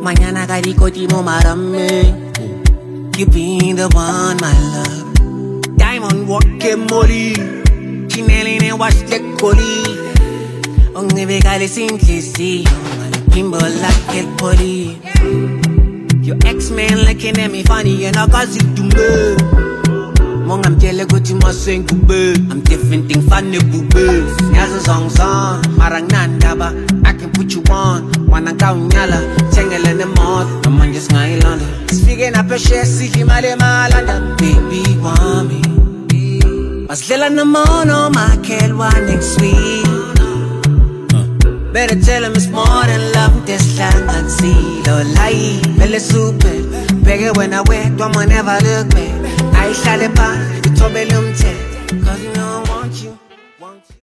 Mañana karikoti mo marami You being the one, my love. Diamond molly. Chinelli ne wash the coli Ongibekale sinhlisiyo Ngaliphimbo like el poli. Your ex-man looking at me funny and I got it to me. Mongamtshele ukuthi masengube I'm different thing funny bube Nyazo song song. Mara nginandaba I can put you on Wana ngawunyala Thengele nemoto Noma nje singayilanda Sifike naphesheya sidle imali emalanda Baby wami Masidlela nomono makhelwane next week. Better tell him it's more than love Desihlanganisile layi Vele super Bheke wena wedwa ma never look back. Know i want umthetho